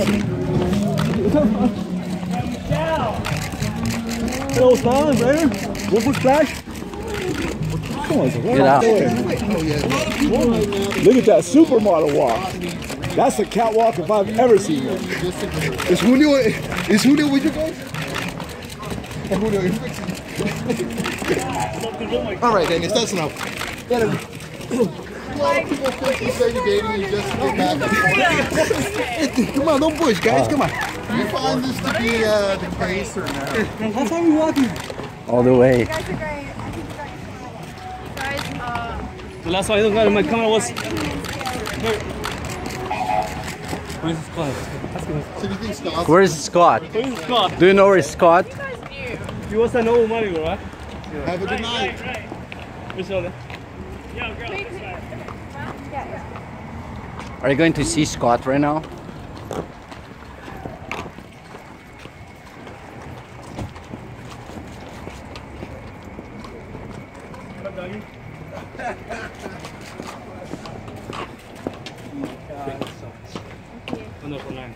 Get Hello, Stan, there. Wolfwood Flash. Get out. Look at that supermodel walk. That's a catwalk if I've ever seen one. Is Julio, is Julio with you guys? All right, Dennis, that's enough. Let him. A lot of people think you say you're dating you just to get back and forth. Come on, don't push, guys. Come on. Do you find this to be uh, the case or not? How far are we walking? All the way. You guys are great. I think you guys, guys, uh, The last one I got in my camera was. Where's Scott? So do you think Scott's Where's Scott? Where's Scott? Do you know where Scott? you guys knew. He was an old money, right? have a good night? Which one? Wait, wait. Are you going to see Scott right now? Po lang?